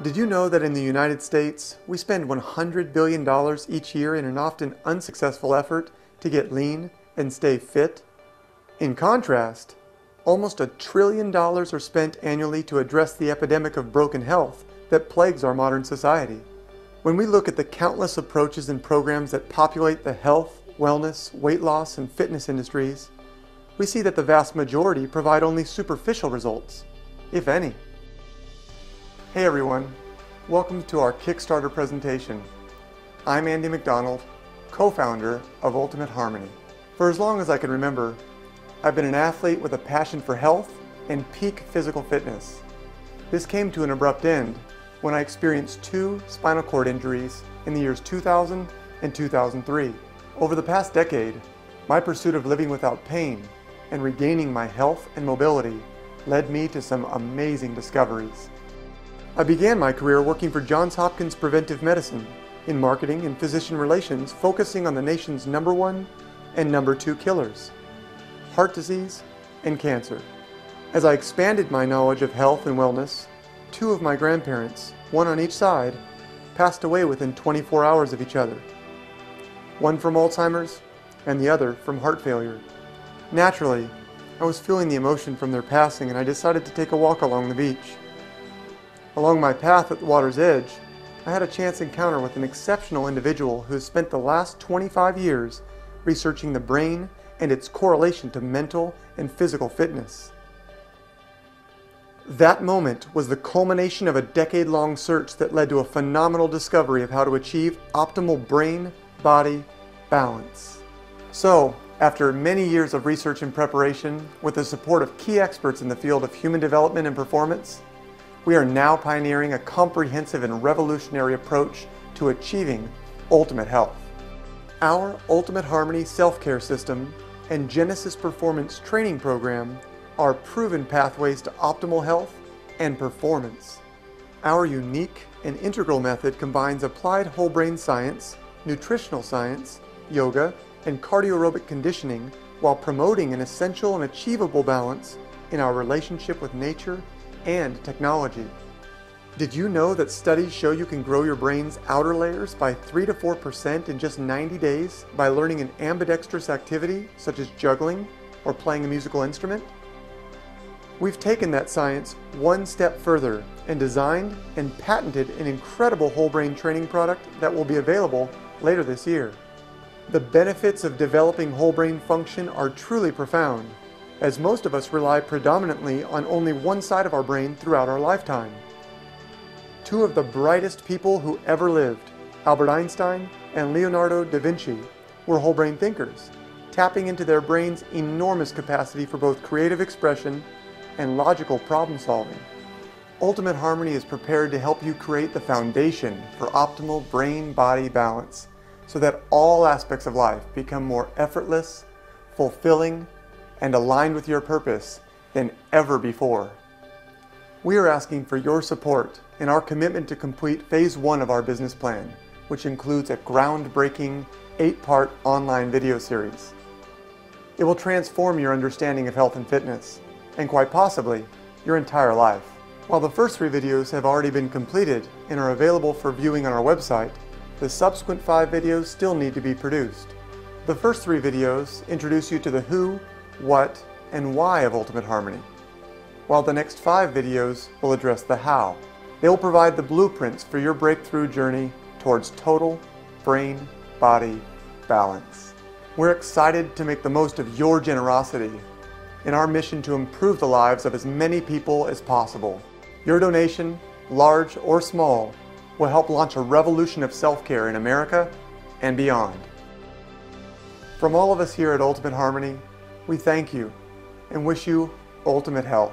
Did you know that in the United States, we spend $100 billion each year in an often unsuccessful effort to get lean and stay fit? In contrast, almost a trillion dollars are spent annually to address the epidemic of broken health that plagues our modern society. When we look at the countless approaches and programs that populate the health, wellness, weight loss, and fitness industries, we see that the vast majority provide only superficial results, if any. Hey everyone, welcome to our Kickstarter presentation. I'm Andy McDonald, co-founder of Ultimate Harmony. For as long as I can remember, I've been an athlete with a passion for health and peak physical fitness. This came to an abrupt end when I experienced two spinal cord injuries in the years 2000 and 2003. Over the past decade, my pursuit of living without pain and regaining my health and mobility led me to some amazing discoveries. I began my career working for Johns Hopkins Preventive Medicine in marketing and physician relations, focusing on the nation's number one and number two killers heart disease and cancer. As I expanded my knowledge of health and wellness, two of my grandparents, one on each side, passed away within 24 hours of each other. One from Alzheimer's and the other from heart failure. Naturally, I was feeling the emotion from their passing and I decided to take a walk along the beach. Along my path at the water's edge, I had a chance encounter with an exceptional individual who has spent the last 25 years researching the brain and its correlation to mental and physical fitness. That moment was the culmination of a decade-long search that led to a phenomenal discovery of how to achieve optimal brain-body balance. So, after many years of research and preparation, with the support of key experts in the field of human development and performance, we are now pioneering a comprehensive and revolutionary approach to achieving ultimate health. Our Ultimate Harmony self-care system and Genesis Performance training program are proven pathways to optimal health and performance. Our unique and integral method combines applied whole brain science, nutritional science, yoga, and cardio-aerobic conditioning while promoting an essential and achievable balance in our relationship with nature and technology. Did you know that studies show you can grow your brain's outer layers by 3 to 4% in just 90 days by learning an ambidextrous activity such as juggling or playing a musical instrument? We've taken that science one step further and designed and patented an incredible whole brain training product that will be available later this year. The benefits of developing whole brain function are truly profound as most of us rely predominantly on only one side of our brain throughout our lifetime. Two of the brightest people who ever lived, Albert Einstein and Leonardo da Vinci, were whole brain thinkers, tapping into their brain's enormous capacity for both creative expression and logical problem solving. Ultimate Harmony is prepared to help you create the foundation for optimal brain-body balance so that all aspects of life become more effortless, fulfilling, and aligned with your purpose than ever before. We are asking for your support in our commitment to complete phase one of our business plan, which includes a groundbreaking eight-part online video series. It will transform your understanding of health and fitness, and quite possibly, your entire life. While the first three videos have already been completed and are available for viewing on our website, the subsequent five videos still need to be produced. The first three videos introduce you to the who, what, and why of Ultimate Harmony, while the next five videos will address the how. They will provide the blueprints for your breakthrough journey towards total brain-body balance. We're excited to make the most of your generosity in our mission to improve the lives of as many people as possible. Your donation, large or small, will help launch a revolution of self-care in America and beyond. From all of us here at Ultimate Harmony, we thank you and wish you ultimate health.